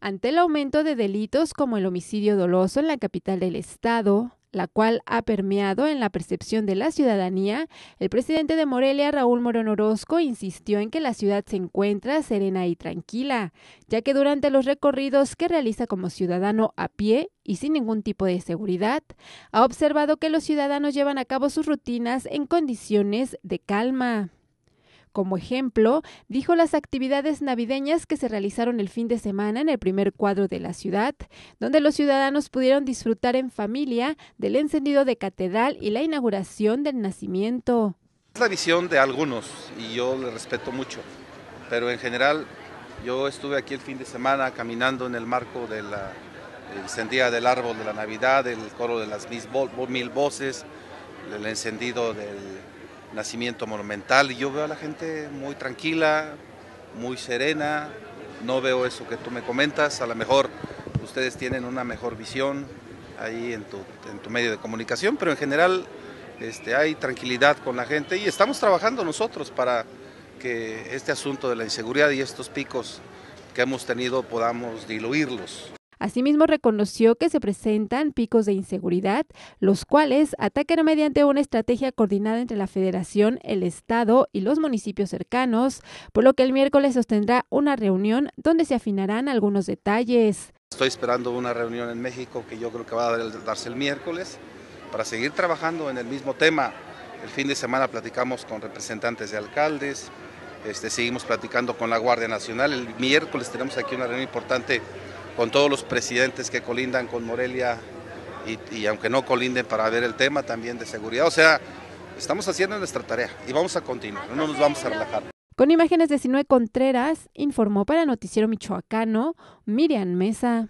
ante el aumento de delitos como el homicidio doloso en la capital del estado, la cual ha permeado en la percepción de la ciudadanía, el presidente de Morelia, Raúl Morón Orozco, insistió en que la ciudad se encuentra serena y tranquila, ya que durante los recorridos que realiza como ciudadano a pie y sin ningún tipo de seguridad, ha observado que los ciudadanos llevan a cabo sus rutinas en condiciones de calma. Como ejemplo, dijo las actividades navideñas que se realizaron el fin de semana en el primer cuadro de la ciudad, donde los ciudadanos pudieron disfrutar en familia del encendido de catedral y la inauguración del nacimiento. Es la visión de algunos y yo le respeto mucho, pero en general yo estuve aquí el fin de semana caminando en el marco de la encendida del árbol de la Navidad, el coro de las mil voces, el encendido del nacimiento monumental y yo veo a la gente muy tranquila, muy serena, no veo eso que tú me comentas, a lo mejor ustedes tienen una mejor visión ahí en tu, en tu medio de comunicación, pero en general este, hay tranquilidad con la gente y estamos trabajando nosotros para que este asunto de la inseguridad y estos picos que hemos tenido podamos diluirlos. Asimismo, reconoció que se presentan picos de inseguridad, los cuales atacan mediante una estrategia coordinada entre la Federación, el Estado y los municipios cercanos, por lo que el miércoles sostendrá una reunión donde se afinarán algunos detalles. Estoy esperando una reunión en México que yo creo que va a darse el miércoles para seguir trabajando en el mismo tema. El fin de semana platicamos con representantes de alcaldes, este, seguimos platicando con la Guardia Nacional. El miércoles tenemos aquí una reunión importante con todos los presidentes que colindan con Morelia y, aunque no colinden para ver el tema también de seguridad. O sea, estamos haciendo nuestra tarea y vamos a continuar, no nos vamos a relajar. Con imágenes de Sinue Contreras, informó para Noticiero Michoacano Miriam Mesa.